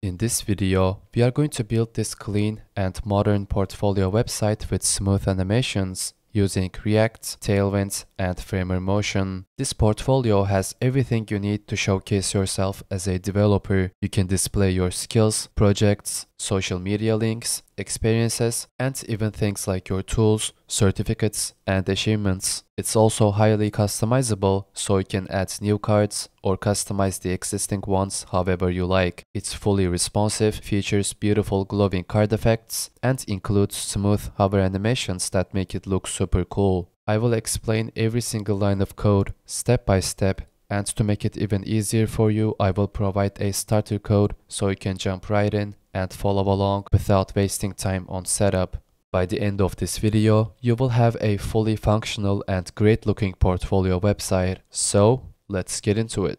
In this video, we are going to build this clean and modern portfolio website with smooth animations using React, Tailwind, and Framer Motion. This portfolio has everything you need to showcase yourself as a developer. You can display your skills, projects, social media links, experiences, and even things like your tools, certificates, and achievements. It's also highly customizable, so you can add new cards or customize the existing ones however you like. It's fully responsive, features beautiful glowing card effects, and includes smooth hover animations that make it look super cool. I will explain every single line of code step by step and to make it even easier for you, I will provide a starter code so you can jump right in and follow along without wasting time on setup. By the end of this video, you will have a fully functional and great looking portfolio website. So, let's get into it.